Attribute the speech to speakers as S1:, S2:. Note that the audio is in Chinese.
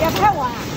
S1: 要看我啊？